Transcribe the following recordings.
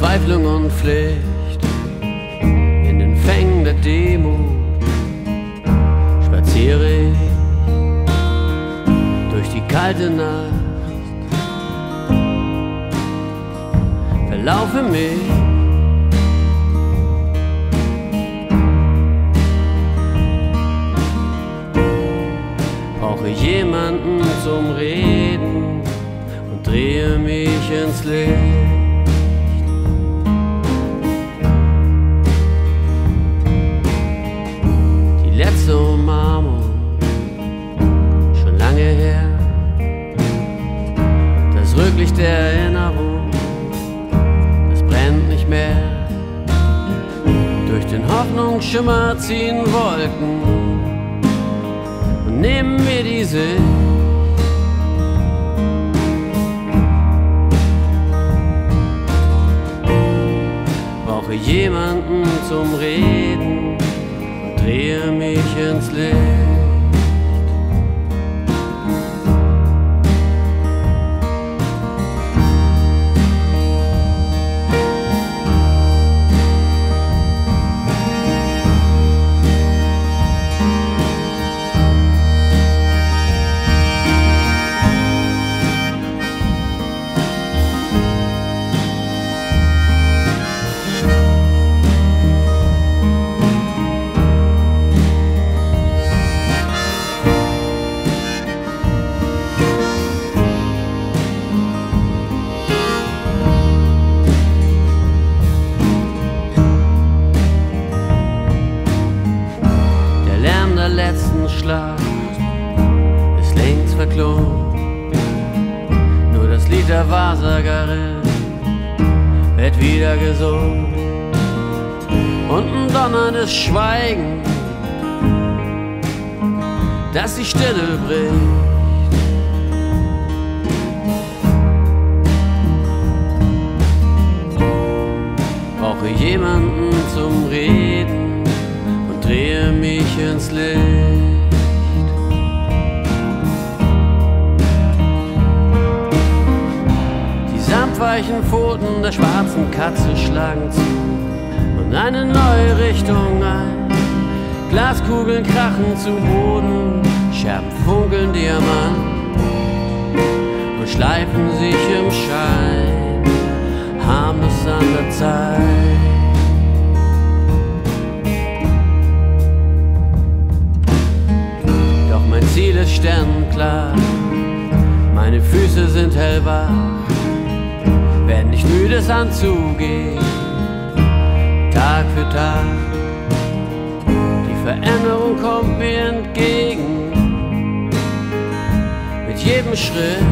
Verzweiflung und Pflicht, in den Fängen der Demut spaziere ich durch die kalte Nacht, verlaufe mich. Brauche jemanden zum Reden und drehe mich ins Licht. Die letzte Umarmung, schon lange her. Das Rücklicht der Erinnerung, das brennt nicht mehr. Durch den Hoffnungsschimmer ziehen Wolken und nehmen mir die Sicht. Brauche jemanden zum Reden und drehe mich ins Licht. Verklungen. Nur das Lied der Wahrsagerin wird wieder gesungen. Und ein donnerndes Schweigen, das die Stille bricht. Brauche jemanden zum Reden und drehe mich ins Licht. Die samtweichen Pfoten der schwarzen Katze schlagen zu und eine neue Richtung ein. Glaskugeln krachen zu Boden, Scherben funkeln Diamant und schleifen sich im Schein, harmlos an der Zeit. Doch mein Ziel ist sternenklar, meine Füße sind hellwach, nicht müde es anzugehen, Tag für Tag. Die Veränderung kommt mir entgegen, mit jedem Schritt.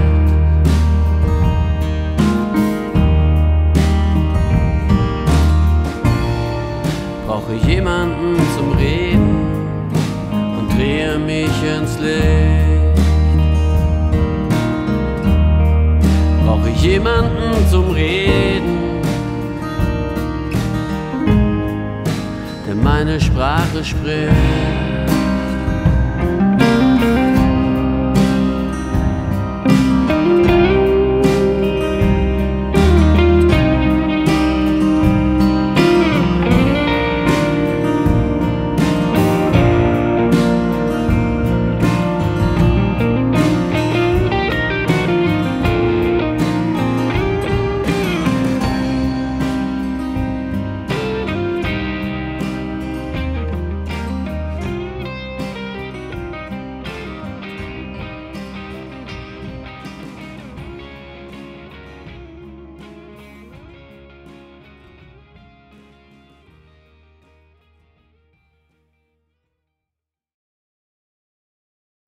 Brauche jemanden zum Reden und drehe mich ins Licht. Jemanden zum Reden, der meine Sprache spricht.